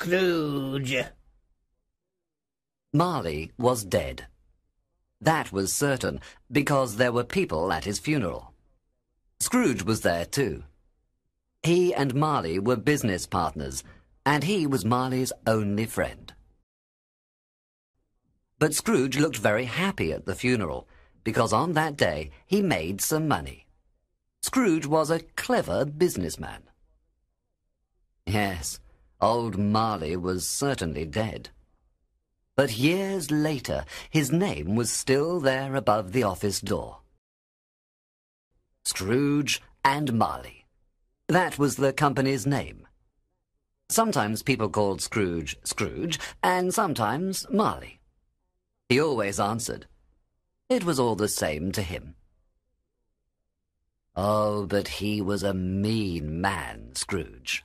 Scrooge. Marley was dead. That was certain, because there were people at his funeral. Scrooge was there too. He and Marley were business partners, and he was Marley's only friend. But Scrooge looked very happy at the funeral, because on that day he made some money. Scrooge was a clever businessman. Yes, old Marley was certainly dead. But years later, his name was still there above the office door. Scrooge and Marley. That was the company's name. Sometimes people called Scrooge Scrooge, and sometimes Marley. He always answered. It was all the same to him. Oh, but he was a mean man, Scrooge.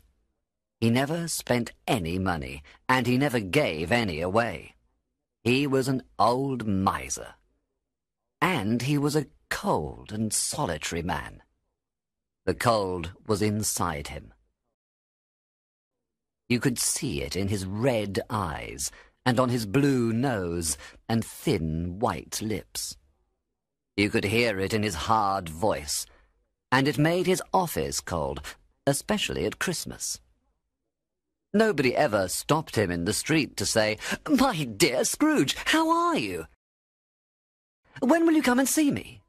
He never spent any money, and he never gave any away. He was an old miser. And he was a cold and solitary man. The cold was inside him. You could see it in his red eyes, and on his blue nose and thin white lips. You could hear it in his hard voice, and it made his office cold, especially at Christmas. Nobody ever stopped him in the street to say, My dear Scrooge, how are you? When will you come and see me?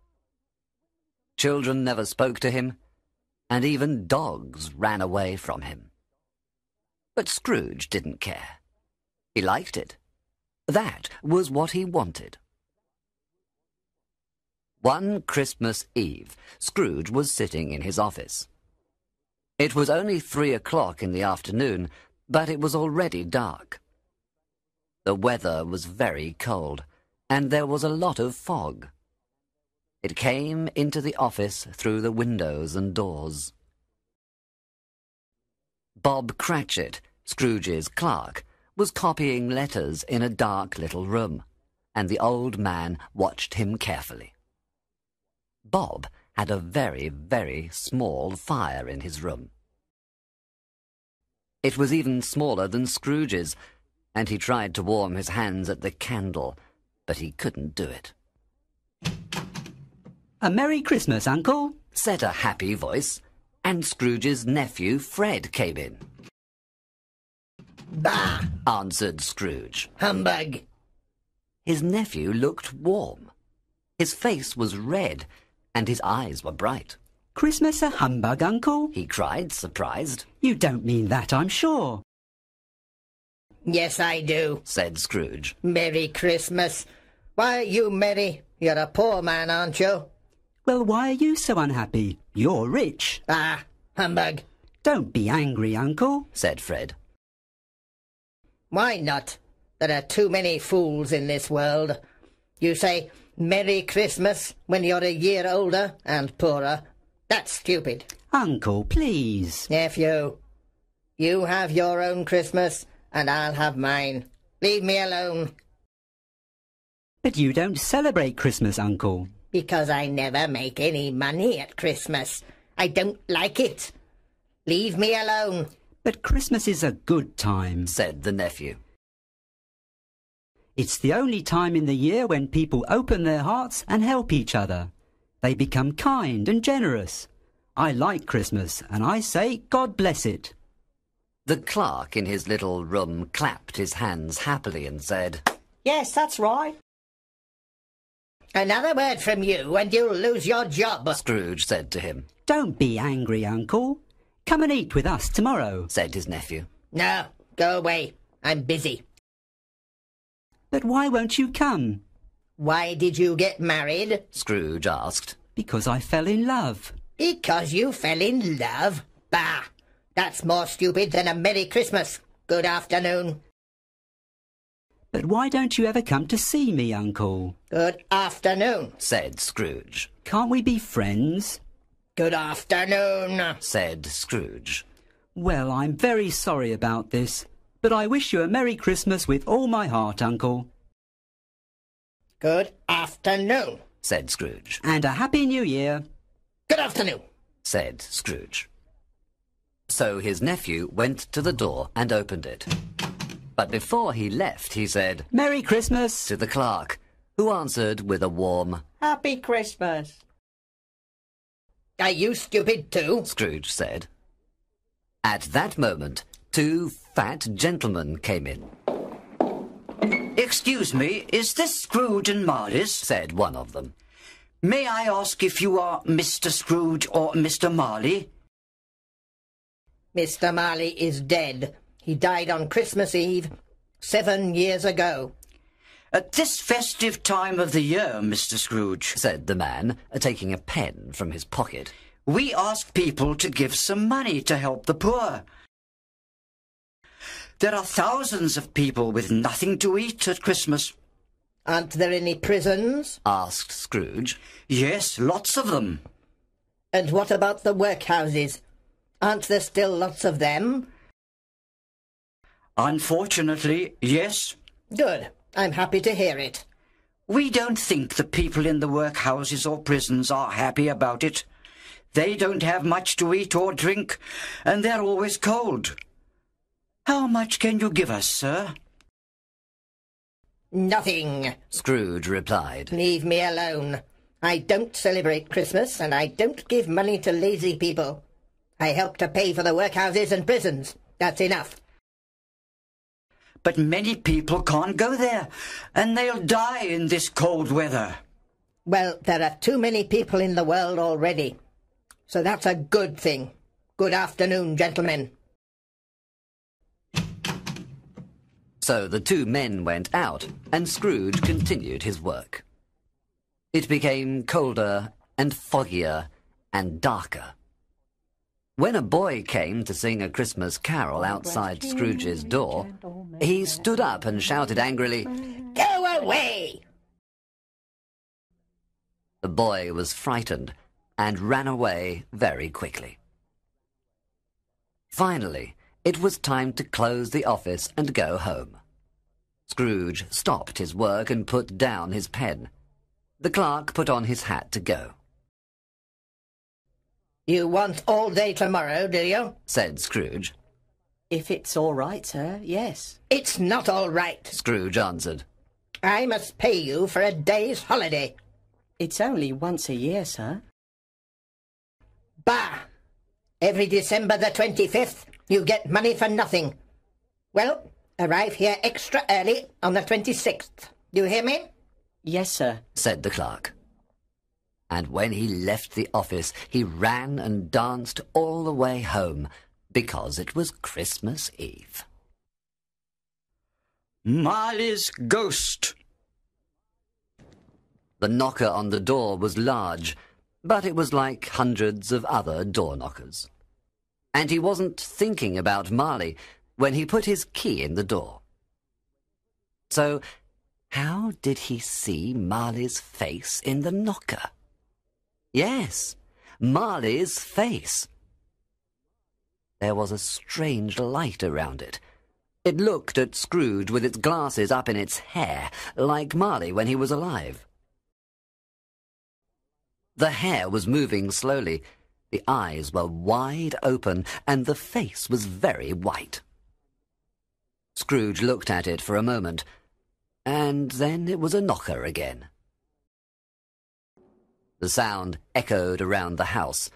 Children never spoke to him, and even dogs ran away from him. But Scrooge didn't care. He liked it. That was what he wanted. One Christmas Eve, Scrooge was sitting in his office. It was only three o'clock in the afternoon, but it was already dark. The weather was very cold, and there was a lot of fog. It came into the office through the windows and doors. Bob Cratchit, Scrooge's clerk, was copying letters in a dark little room, and the old man watched him carefully. Bob had a very, very small fire in his room. It was even smaller than Scrooge's, and he tried to warm his hands at the candle, but he couldn't do it. A Merry Christmas, Uncle, said a happy voice, and Scrooge's nephew Fred came in. Bah! answered Scrooge. Humbug! His nephew looked warm. His face was red, and his eyes were bright. Christmas a humbug, Uncle? He cried, surprised. You don't mean that, I'm sure. Yes, I do, said Scrooge. Merry Christmas. Why are you merry? You're a poor man, aren't you? Well, why are you so unhappy? You're rich. Ah, humbug. Don't be angry, Uncle, said Fred. Why not? There are too many fools in this world. You say Merry Christmas when you're a year older and poorer. That's stupid. Uncle, please. Nephew, you have your own Christmas and I'll have mine. Leave me alone. But you don't celebrate Christmas, Uncle. Because I never make any money at Christmas. I don't like it. Leave me alone. But Christmas is a good time, said the nephew. It's the only time in the year when people open their hearts and help each other. They become kind and generous. I like Christmas, and I say God bless it. The clerk in his little room clapped his hands happily and said, Yes, that's right. Another word from you and you'll lose your job, Scrooge said to him. Don't be angry, Uncle. Come and eat with us tomorrow, said his nephew. No, go away. I'm busy. But why won't you come? Why did you get married? Scrooge asked. Because I fell in love. Because you fell in love? Bah! That's more stupid than a Merry Christmas. Good afternoon. But why don't you ever come to see me, Uncle? Good afternoon, said Scrooge. Can't we be friends? Good afternoon, said Scrooge. Well, I'm very sorry about this, but I wish you a Merry Christmas with all my heart, Uncle. Good afternoon, said Scrooge. And a Happy New Year. Good afternoon, said Scrooge. So his nephew went to the door and opened it. But before he left, he said Merry Christmas! to the clerk, who answered with a warm Happy Christmas. Are you stupid too? Scrooge said. At that moment, two fat gentlemen came in, Excuse me, is this Scrooge and Marley's? said one of them. May I ask if you are Mr. Scrooge or Mr. Marley? Mr. Marley is dead. He died on Christmas Eve seven years ago. At this festive time of the year, Mr. Scrooge, said the man, uh, taking a pen from his pocket. we ask people to give some money to help the poor. There are thousands of people with nothing to eat at Christmas. Aren't there any prisons? asked Scrooge. Yes, lots of them. And what about the workhouses? Aren't there still lots of them? Unfortunately, yes. Good. I'm happy to hear it. We don't think the people in the workhouses or prisons are happy about it. They don't have much to eat or drink, and they're always cold. How much can you give us, sir? Nothing. Scrooge replied. Leave me alone. I don't celebrate Christmas, and I don't give money to lazy people. I help to pay for the workhouses and prisons. That's enough. But many people can't go there, and they'll die in this cold weather. Well, there are too many people in the world already. So that's a good thing. Good afternoon, gentlemen. So the two men went out, and Scrooge continued his work. It became colder and foggier and darker. When a boy came to sing a Christmas carol outside Scrooge's door, he stood up and shouted angrily, Go away! The boy was frightened and ran away very quickly. Finally, it was time to close the office and go home. Scrooge stopped his work and put down his pen. The clerk put on his hat to go. You want all day tomorrow, do you? Said Scrooge. If it's all right, sir, yes. It's not all right. Scrooge answered. I must pay you for a day's holiday. It's only once a year, sir. Bah! Every December the 25th, you get money for nothing. Well, arrive here extra early on the 26th. Do You hear me? Yes, sir. said the clerk. And when he left the office, he ran and danced all the way home because it was Christmas Eve. Marley's ghost. The knocker on the door was large, but it was like hundreds of other door knockers. And he wasn't thinking about Marley when he put his key in the door. So, how did he see Marley's face in the knocker? Yes, Marley's face. There was a strange light around it. It looked at Scrooge with its glasses up in its hair, like Marley when he was alive. The hair was moving slowly, the eyes were wide open, and the face was very white. Scrooge looked at it for a moment, and then it was a knocker again. The sound echoed around the house,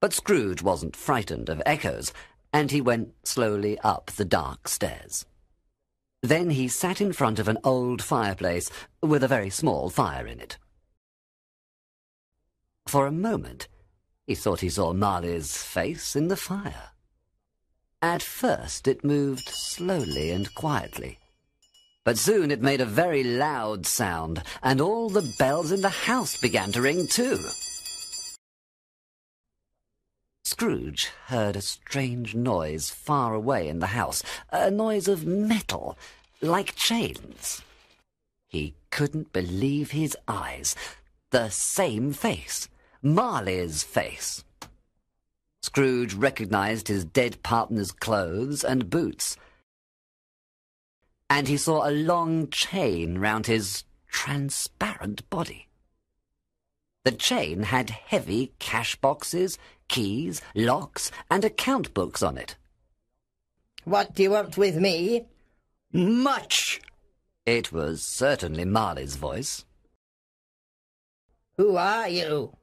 but Scrooge wasn't frightened of echoes, and he went slowly up the dark stairs. Then he sat in front of an old fireplace with a very small fire in it. For a moment, he thought he saw Marley's face in the fire. At first, it moved slowly and quietly. But soon it made a very loud sound, and all the bells in the house began to ring too. Scrooge heard a strange noise far away in the house, a noise of metal, like chains. He couldn't believe his eyes. The same face, Marley's face. Scrooge recognized his dead partner's clothes and boots and he saw a long chain round his transparent body. The chain had heavy cash boxes, keys, locks, and account books on it. What do you want with me? Much! It was certainly Marley's voice. Who are you?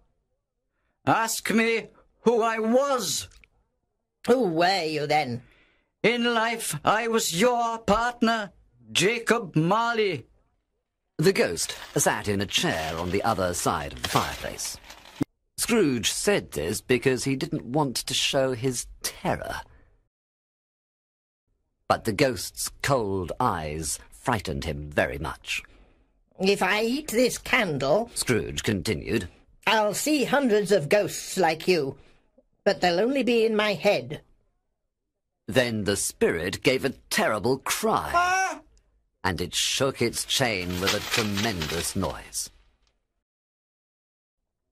Ask me who I was. Who were you then? In life, I was your partner, Jacob Marley. The ghost sat in a chair on the other side of the fireplace. Scrooge said this because he didn't want to show his terror. But the ghost's cold eyes frightened him very much. If I eat this candle, Scrooge continued. I'll see hundreds of ghosts like you, but they'll only be in my head. Then the spirit gave a terrible cry, Ah! and it shook its chain with a tremendous noise.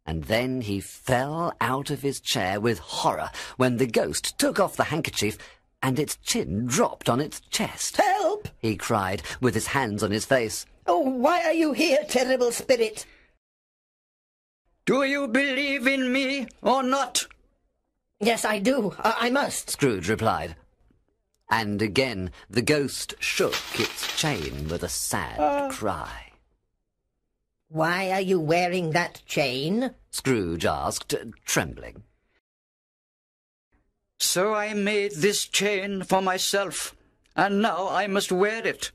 And then he fell out of his chair with horror when the ghost took off the handkerchief and its chin dropped on its chest. Help! He cried with his hands on his face. Oh, why are you here, terrible spirit? Do you believe in me or not? Yes, I do. I, I must. Scrooge replied. And again the ghost shook its chain with a sad ah. cry. Why are you wearing that chain? Scrooge asked, trembling. So I made this chain for myself, and now I must wear it.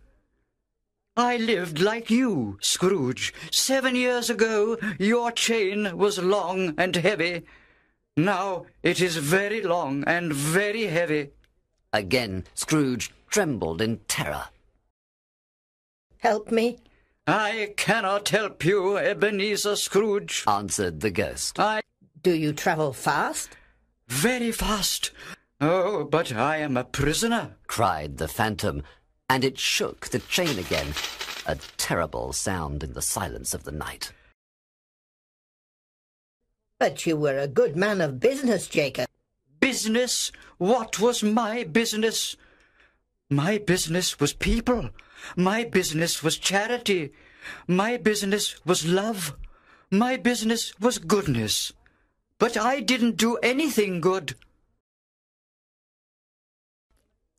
I lived like you, Scrooge. Seven years ago, your chain was long and heavy. Now it is very long and very heavy. Again Scrooge trembled in terror. Help me. I cannot help you, Ebenezer Scrooge. answered the ghost. I Do you travel fast? very fast. Oh, but I am a prisoner. cried the phantom, and it shook the chain again, a terrible sound in the silence of the night. But you were a good man of business, Jacob. Business? What was my business? My business was people. My business was charity. My business was love. My business was goodness. But I didn't do anything good.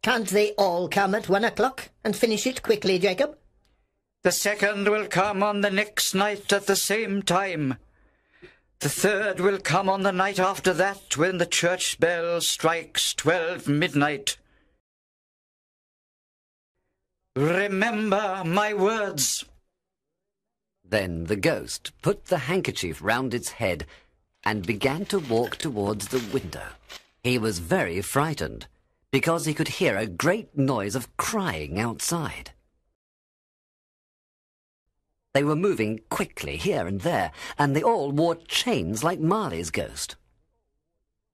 Can't they all come at one o'clock and finish it quickly, Jacob? The second will come on the next night at the same time. The third will come on the night after that when the church bell strikes twelve midnight. Remember my words. Then the ghost put the handkerchief round its head and began to walk towards the window. He was very frightened because he could hear a great noise of crying outside. They were moving quickly here and there, and they all wore chains like Marley's ghost.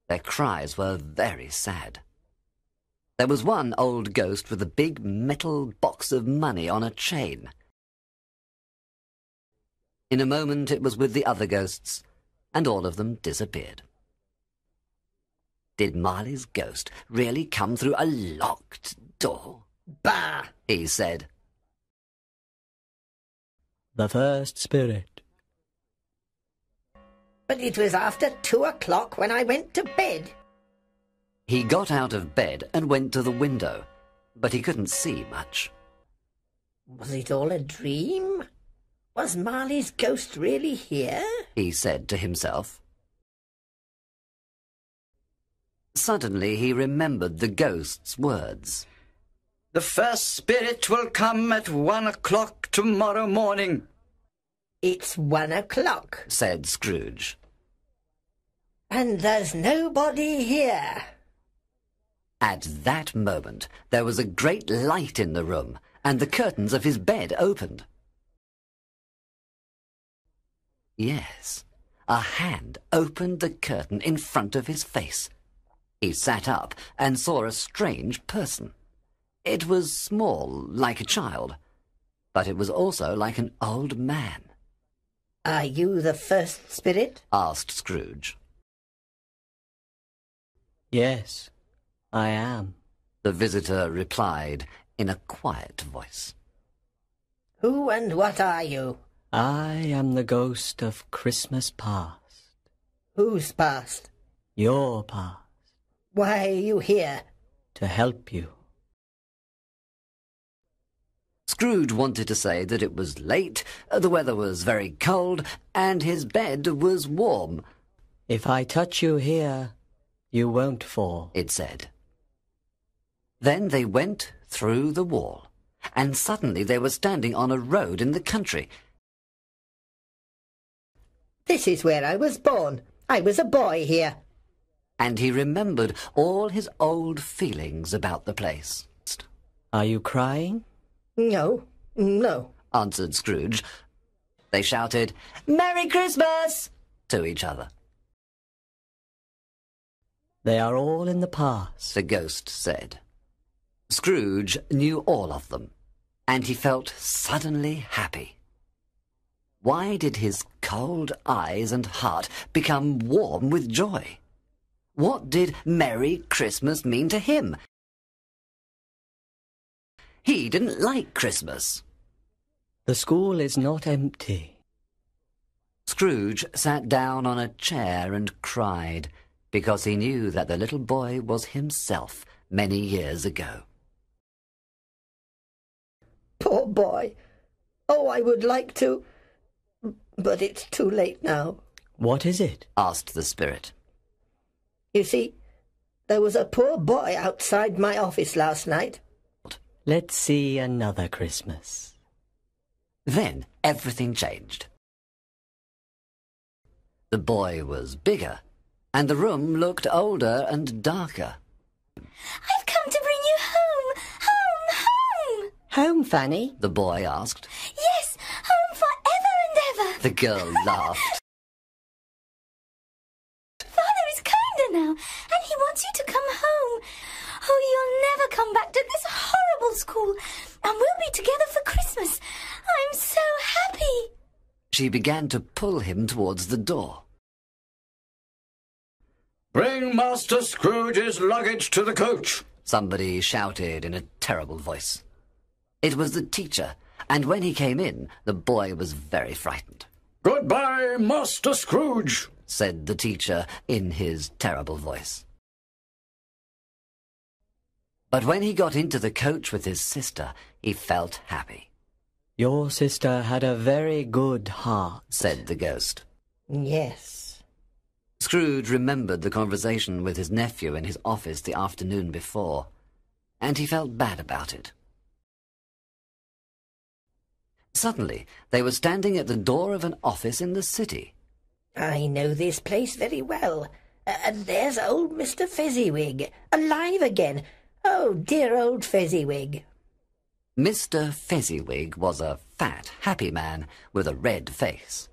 Their cries were very sad. There was one old ghost with a big metal box of money on a chain. In a moment it was with the other ghosts, and all of them disappeared. Did Marley's ghost really come through a locked door? Bah! He said. The first spirit. But it was after two o'clock when I went to bed. He got out of bed and went to the window, but he couldn't see much. Was it all a dream? Was Marley's ghost really here? He said to himself. Suddenly he remembered the ghost's words. The first spirit will come at one o'clock tomorrow morning. It's one o'clock, said Scrooge. and there's nobody here. At that moment there was a great light in the room, and the curtains of his bed opened. Yes, a hand opened the curtain in front of his face. He sat up and saw a strange person. It was small, like a child, but it was also like an old man, Are you the first spirit? asked Scrooge. Yes, I am. The visitor replied in a quiet voice. Who and what are you? I am the ghost of Christmas past. Whose past? Your past. Why are you here? To help you. Scrooge wanted to say that it was late, uh, the weather was very cold, and his bed was warm, If I touch you here, you won't fall. it said. Then they went through the wall, and suddenly they were standing on a road in the country. This is where I was born. I was a boy here. And he remembered all his old feelings about the place. Are you crying? No, no. Answered Scrooge. They shouted, Merry Christmas! to each other. They are all in the past. The ghost said. Scrooge knew all of them, and he felt suddenly happy. Why did his cold eyes and heart become warm with joy? What did Merry Christmas mean to him? He didn't like Christmas. The school is not empty. Scrooge sat down on a chair and cried because he knew that the little boy was himself many years ago. Poor boy. Oh, I would like to. But it's too late now. What is it? asked the spirit. You see, there was a poor boy outside my office last night. Let's see another Christmas. Then everything changed. The boy was bigger, and the room looked older and darker. I've come to bring you home! Home! Home! Home, Fanny? The boy asked. Yes, home forever and ever! The girl laughed. Father is kinder now, and he wants you to come home. Oh, you'll never come back to this horrible school, and we'll be together for Christmas. I'm so happy! She began to pull him towards the door. Bring Master Scrooge's luggage to the coach. Somebody shouted in a terrible voice. It was the teacher, and when he came in, the boy was very frightened. Goodbye, Master Scrooge. Said the teacher in his terrible voice. But when he got into the coach with his sister, he felt happy, Your sister had a very good heart. said the ghost. Yes. Scrooge remembered the conversation with his nephew in his office the afternoon before, and he felt bad about it. Suddenly, they were standing at the door of an office in the city. I know this place very well. Uh, And there's old Mr. Fezziwig, alive again. Oh, dear old Fezziwig. Mr. Fezziwig was a fat, happy man with a red face.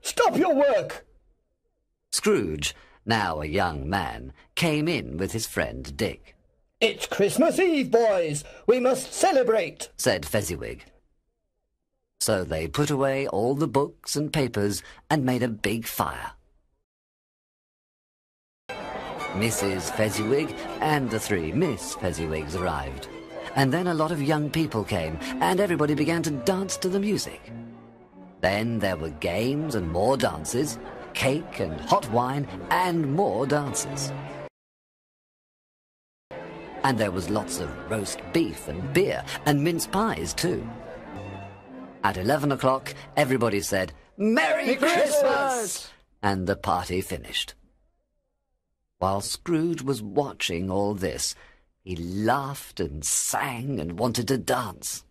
Stop your work! Scrooge, now a young man, came in with his friend Dick. It's Christmas Eve, boys. We must celebrate. said Fezziwig. So they put away all the books and papers and made a big fire. Mrs. Fezziwig and the three Miss Fezziwigs arrived. And then a lot of young people came, and everybody began to dance to the music. Then there were games and more dances, cake and hot wine, and more dances. And there was lots of roast beef and beer and mince pies too. At eleven o'clock, everybody said, Merry Christmas! And the party finished. While Scrooge was watching all this, he laughed and sang and wanted to dance.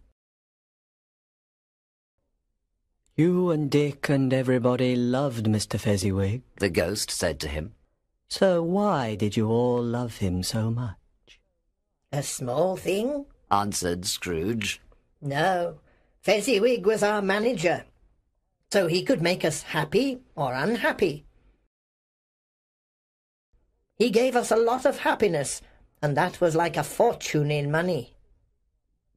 You and Dick and everybody loved Mr. Fezziwig. The ghost said to him. So why did you all love him so much? A small thing? Answered Scrooge. No. Fezziwig was our manager. So he could make us happy or unhappy. He gave us a lot of happiness, and that was like a fortune in money.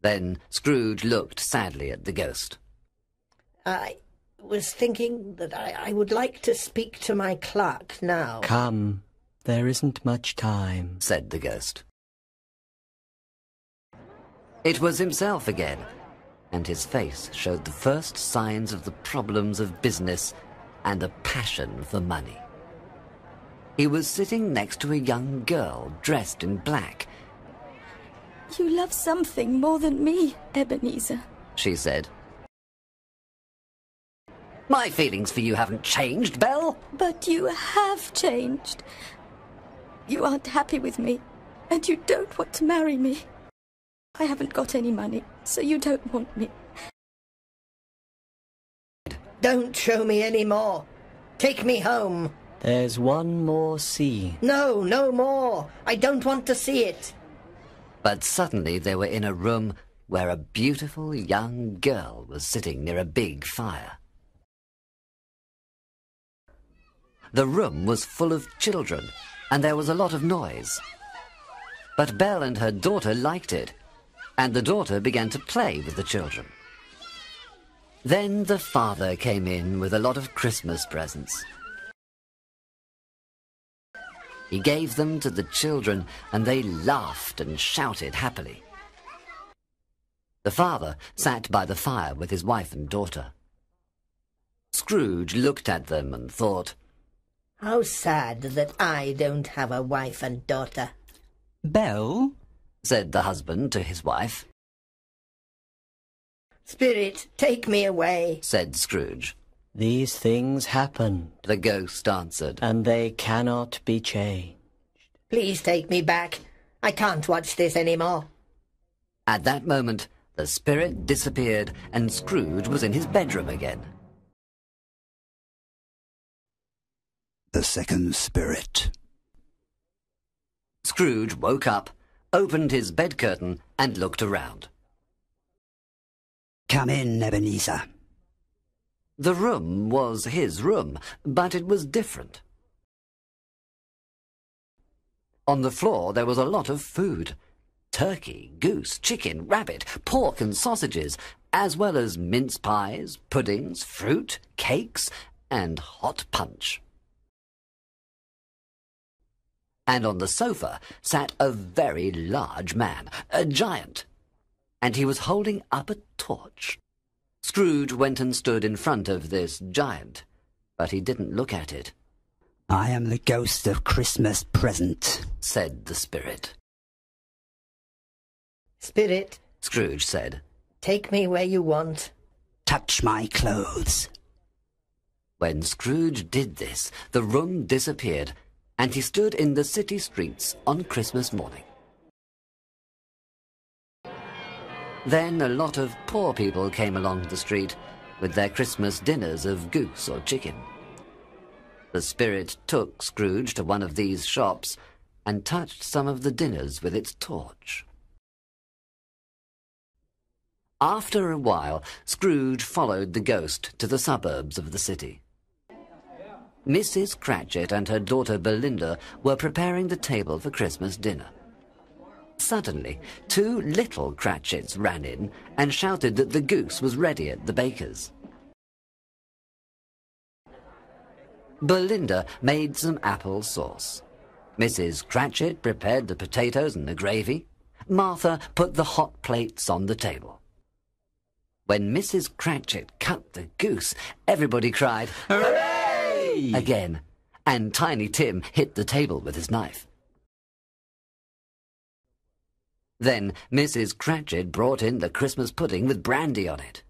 Then Scrooge looked sadly at the ghost. I was thinking that I, I would like to speak to my clerk now. Come, there isn't much time. said the ghost. It was himself again, and his face showed the first signs of the problems of business and a passion for money. He was sitting next to a young girl dressed in black. You love something more than me, Ebenezer. She said. My feelings for you haven't changed, Belle. But you have changed. You aren't happy with me, and you don't want to marry me. I haven't got any money, so you don't want me. Don't show me any more. Take me home. There's one more sea. No, no more. I don't want to see it. But suddenly they were in a room where a beautiful young girl was sitting near a big fire. The room was full of children, and there was a lot of noise. But Belle and her daughter liked it, and the daughter began to play with the children. Then the father came in with a lot of Christmas presents. He gave them to the children, and they laughed and shouted happily. The father sat by the fire with his wife and daughter. Scrooge looked at them and thought, How sad that I don't have a wife and daughter. Belle? Said the husband to his wife, Spirit, take me away. said Scrooge. These things happen, The ghost answered. and they cannot be changed. Please take me back. I can't watch this any more. At that moment, the spirit disappeared, and Scrooge was in his bedroom again. The second spirit. Scrooge woke up, opened his bed curtain, and looked around. Come in, Ebenezer. The room was his room, but it was different. On the floor there was a lot of food. Turkey, goose, chicken, rabbit, pork and sausages, as well as mince pies, puddings, fruit, cakes, and hot punch. And on the sofa sat a very large man, a giant, and he was holding up a torch. Scrooge went and stood in front of this giant, but he didn't look at it, I am the ghost of Christmas present. said the spirit. Spirit, Scrooge said. take me where you want. Touch my clothes. When Scrooge did this, the room disappeared, and he stood in the city streets on Christmas morning. Then a lot of poor people came along the street with their Christmas dinners of goose or chicken. The spirit took Scrooge to one of these shops and touched some of the dinners with its torch. After a while, Scrooge followed the ghost to the suburbs of the city. Mrs. Cratchit and her daughter Belinda were preparing the table for Christmas dinner. Suddenly, two little Cratchits ran in and shouted that the goose was ready at the baker's. Belinda made some apple sauce. Mrs. Cratchit prepared the potatoes and the gravy. Martha put the hot plates on the table. When Mrs. Cratchit cut the goose, everybody cried, Hooray! Again, and Tiny Tim hit the table with his knife. Then Mrs. Cratchit brought in the Christmas pudding with brandy on it.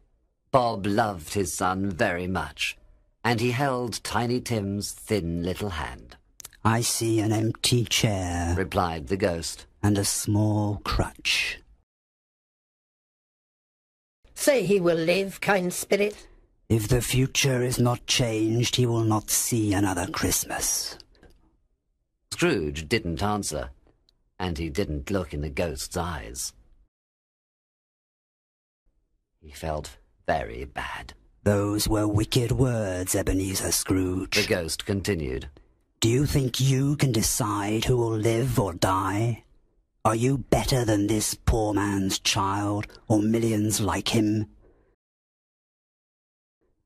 Bob loved his son very much, and he held Tiny Tim's thin little hand, I see an empty chair replied the ghost. and a small crutch. Say he will live, kind spirit. If the future is not changed, he will not see another Christmas. Scrooge didn't answer, and he didn't look in the ghost's eyes. He felt very bad. Those were wicked words, Ebenezer Scrooge. The ghost continued. Do you think you can decide who will live or die? Are you better than this poor man's child, or millions like him?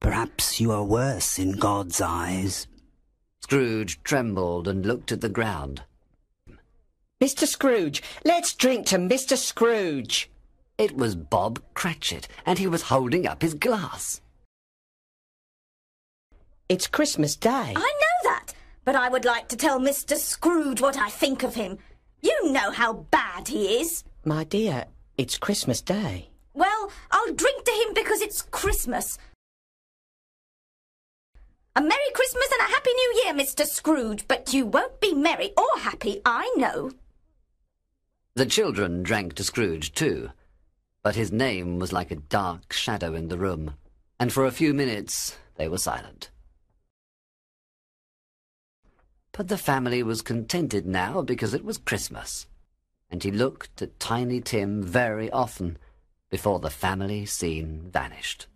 Perhaps you are worse in God's eyes. Scrooge trembled and looked at the ground. Mr. Scrooge, let's drink to Mr. Scrooge. It was Bob Cratchit, and he was holding up his glass. It's Christmas Day. I know that, but I would like to tell Mr. Scrooge what I think of him. You know how bad he is. My dear, it's Christmas Day. Well, I'll drink to him because it's Christmas. A Merry Christmas and a Happy New Year, Mr. Scrooge, but you won't be merry or happy, I know. The children drank to Scrooge too, but his name was like a dark shadow in the room, and for a few minutes they were silent. But the family was contented now because it was Christmas, and he looked at Tiny Tim very often before the family scene vanished.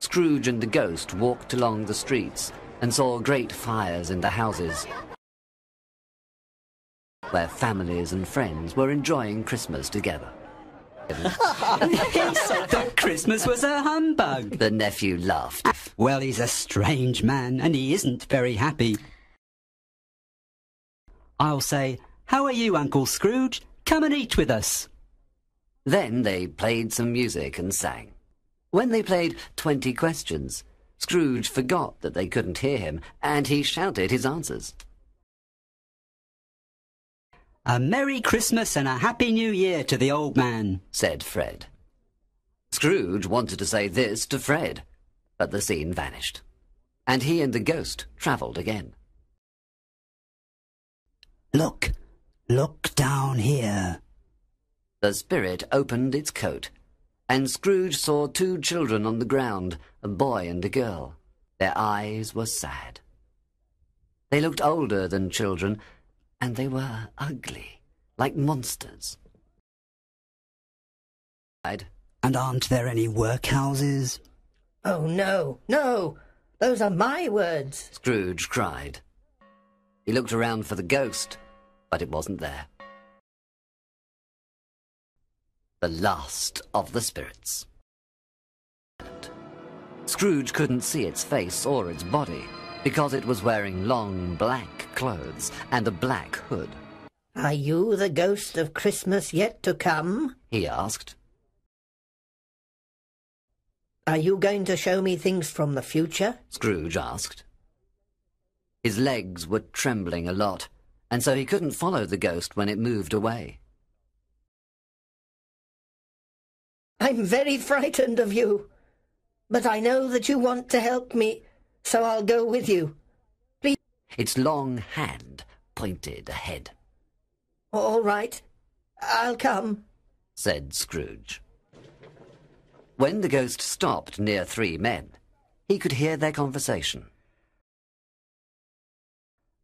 Scrooge and the ghost walked along the streets and saw great fires in the houses where families and friends were enjoying Christmas together. he said that Christmas was a humbug. The nephew laughed. Well, he's a strange man, and he isn't very happy. I'll say, How are you, Uncle Scrooge? Come and eat with us. Then they played some music and sang. When they played Twenty Questions, Scrooge forgot that they couldn't hear him, and he shouted his answers. A Merry Christmas and a Happy New Year to the old man, said Fred. Scrooge wanted to say this to Fred, but the scene vanished, and he and the ghost travelled again. Look, look down here. The spirit opened its coat, and Scrooge saw two children on the ground, a boy and a girl. Their eyes were sad. They looked older than children, and they were ugly, like monsters. And aren't there any workhouses? Oh, no, no. Those are my words. Scrooge cried. He looked around for the ghost, but it wasn't there. The last of the spirits. Scrooge couldn't see its face or its body because it was wearing long black clothes and a black hood. Are you the ghost of Christmas yet to come? he asked. Are you going to show me things from the future? Scrooge asked. His legs were trembling a lot, and so he couldn't follow the ghost when it moved away. I'm very frightened of you, but I know that you want to help me, so I'll go with you. Please. Its long hand pointed ahead. All right, I'll come, said Scrooge. When the ghost stopped near three men, he could hear their conversation.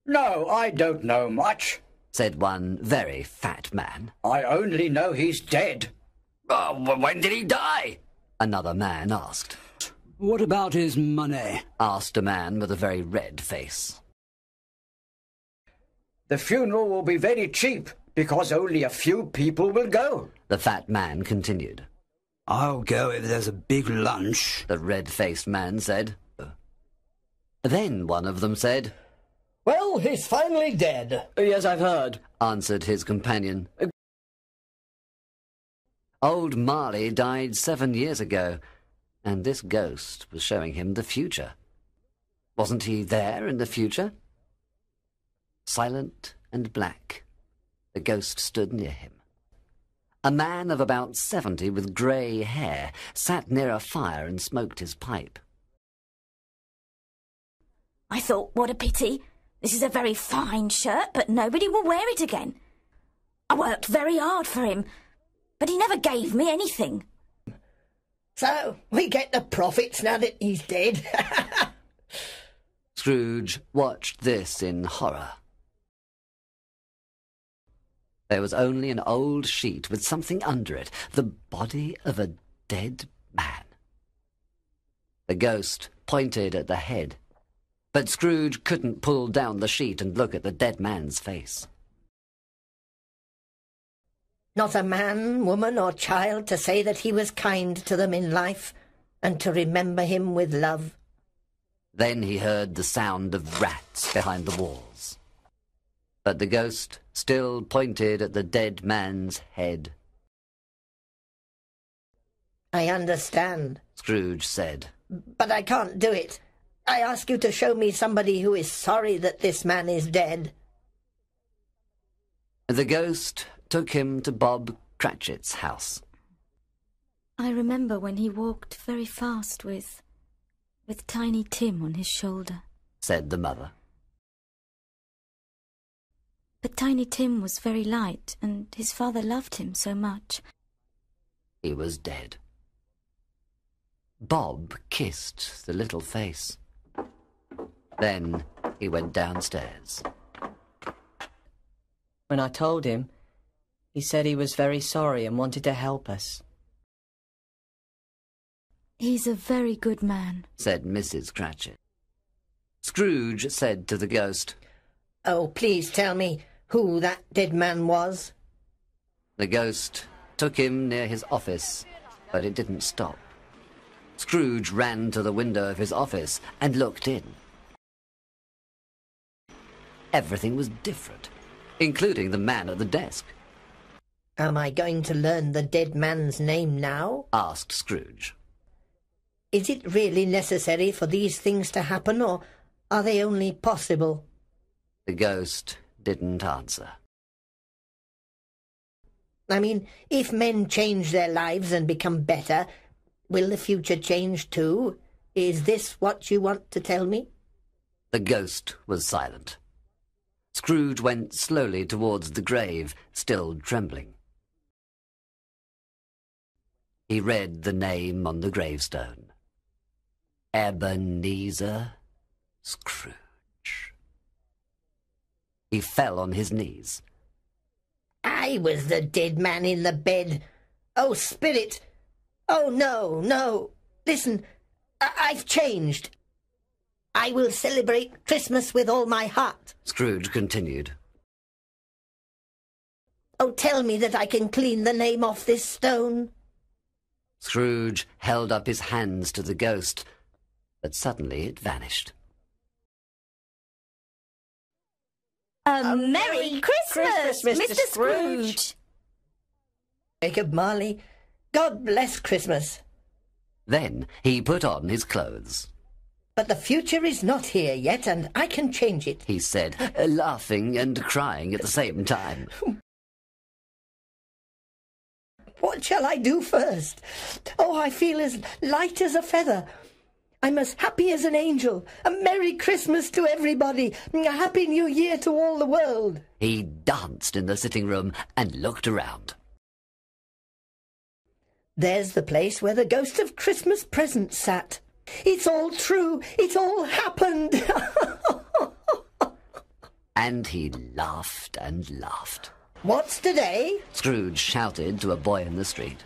No, I don't know much, said one very fat man. I only know he's dead. Oh, when did he die? Another man asked. What about his money? asked a man with a very red face. The funeral will be very cheap because only a few people will go. The fat man continued. I'll go if there's a big lunch, the red-faced man said. Then one of them said, Well, he's finally dead. Yes, I've heard, answered his companion. Old Marley died seven years ago, and this ghost was showing him the future. Wasn't he there in the future? Silent and black, the ghost stood near him. A man of about seventy with grey hair sat near a fire and smoked his pipe. I thought, what a pity. This is a very fine shirt, but nobody will wear it again. I worked very hard for him, but he never gave me anything. So, we get the profits now that he's dead. Scrooge watched this in horror. There was only an old sheet with something under it, the body of a dead man. The ghost pointed at the head, but Scrooge couldn't pull down the sheet and look at the dead man's face. Not a man, woman, or child to say that he was kind to them in life, and to remember him with love. Then he heard the sound of rats behind the walls. But the ghost still pointed at the dead man's head. I understand, Scrooge said. but I can't do it. I ask you to show me somebody who is sorry that this man is dead. The ghost took him to Bob Cratchit's house. I remember when he walked very fast with. with Tiny Tim on his shoulder. said the mother. But Tiny Tim was very light, and his father loved him so much. He was dead. Bob kissed the little face. Then he went downstairs. When I told him, he said he was very sorry and wanted to help us. He's a very good man. said Mrs. Cratchit. Scrooge said to the ghost, Oh, please tell me who that dead man was. The ghost took him near his office, but it didn't stop. Scrooge ran to the window of his office and looked in. Everything was different, including the man at the desk, Am I going to learn the dead man's name now? asked Scrooge. Is it really necessary for these things to happen, or are they only possible? The ghost didn't answer. I mean, if men change their lives and become better, will the future change too? Is this what you want to tell me? The ghost was silent. Scrooge went slowly towards the grave, still trembling. He read the name on the gravestone. Ebenezer Scrooge. He fell on his knees. I was the dead man in the bed. Oh, spirit! Oh, no, no! Listen, I- I've changed. I will celebrate Christmas with all my heart. Scrooge continued. Oh, tell me that I can clean the name off this stone. Scrooge held up his hands to the ghost, but suddenly it vanished. A Merry Christmas, Christmas, Mr. Mr. Scrooge. Scrooge. Jacob Marley, God bless Christmas. Then he put on his clothes. But the future is not here yet, and I can change it. he said, laughing and crying at the same time. What shall I do first? Oh, I feel as light as a feather. I'm as happy as an angel. A Merry Christmas to everybody. A Happy New Year to all the world. He danced in the sitting room and looked around. There's the place where the ghost of Christmas present sat. It's all true. It all happened. And he laughed and laughed. What's today? Scrooge shouted to a boy in the street.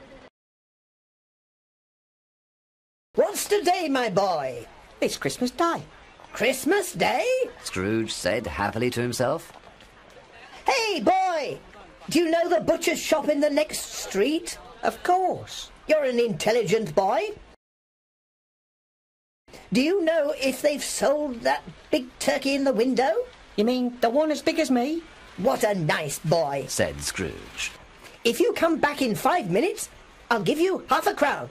What's today, my boy? It's Christmas Day. Christmas Day? Scrooge said happily to himself. Hey, boy! Do you know the butcher's shop in the next street? Of course. You're an intelligent boy. Do you know if they've sold that big turkey in the window? You mean the one as big as me? What a nice boy. said Scrooge. If you come back in five minutes, I'll give you half a crown.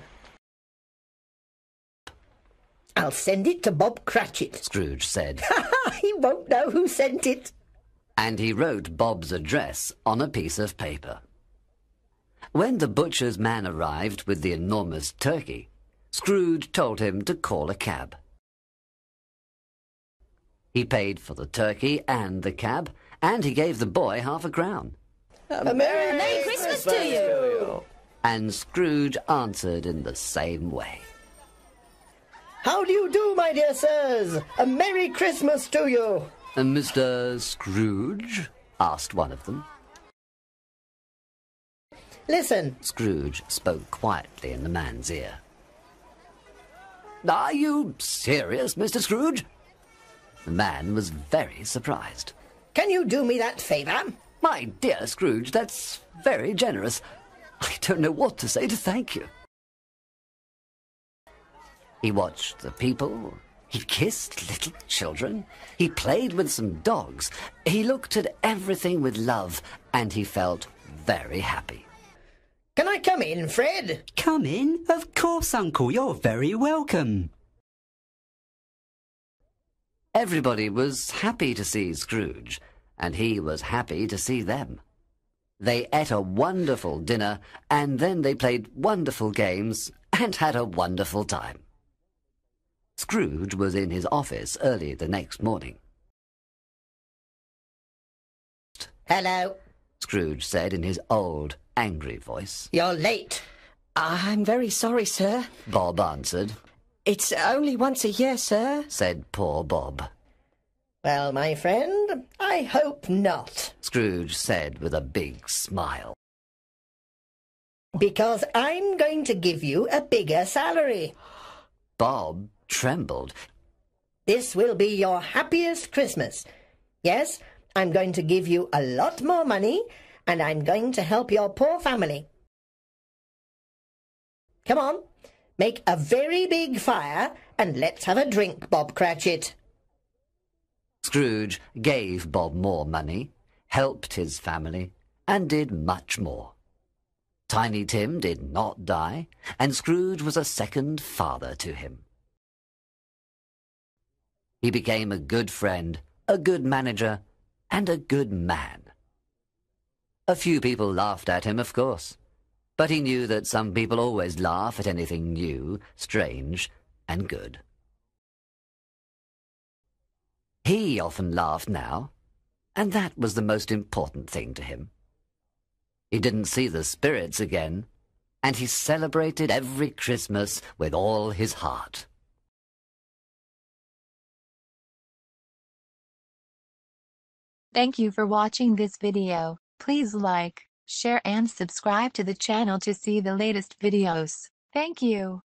I'll send it to Bob Cratchit. Scrooge said, he won't know who sent it. and he wrote Bob's address on a piece of paper. When the butcher's man arrived with the enormous turkey, Scrooge told him to call a cab. He paid for the turkey and the cab, and he gave the boy half a crown. A Merry, Merry Christmas to you. And Scrooge answered in the same way. How do you do, my dear sirs? A Merry Christmas to you. "Uh, Mr. Scrooge? asked one of them. Listen, Scrooge spoke quietly in the man's ear. Are you serious, Mr. Scrooge? The man was very surprised. Can you do me that favour? My dear Scrooge, that's very generous. I don't know what to say to thank you. He watched the people. He kissed little children. He played with some dogs. He looked at everything with love, and he felt very happy. Can I come in, Fred? Come in? Of course, Uncle. You're very welcome. Everybody was happy to see Scrooge, and he was happy to see them. They ate a wonderful dinner, and then they played wonderful games and had a wonderful time. Scrooge was in his office early the next morning. Hello. Scrooge said in his old, angry voice. You're late. I'm very sorry, sir. Bob answered. It's only once a year, sir. Said poor Bob. Well, my friend, I hope not. Scrooge said with a big smile. Because I'm going to give you a bigger salary. Bob trembled. This will be your happiest Christmas. Yes, I'm going to give you a lot more money, and I'm going to help your poor family. Come on, make a very big fire, and let's have a drink, Bob Cratchit. Scrooge gave Bob more money, helped his family, and did much more. Tiny Tim did not die, and Scrooge was a second father to him. He became a good friend, a good manager, and a good man. A few people laughed at him, of course, but he knew that some people always laugh at anything new, strange, and good. He often laughed now, and that was the most important thing to him. He didn't see the spirits again, and he celebrated every Christmas with all his heart. Thank you for watching this video. Please like, share and subscribe to the channel to see the latest videos. Thank you.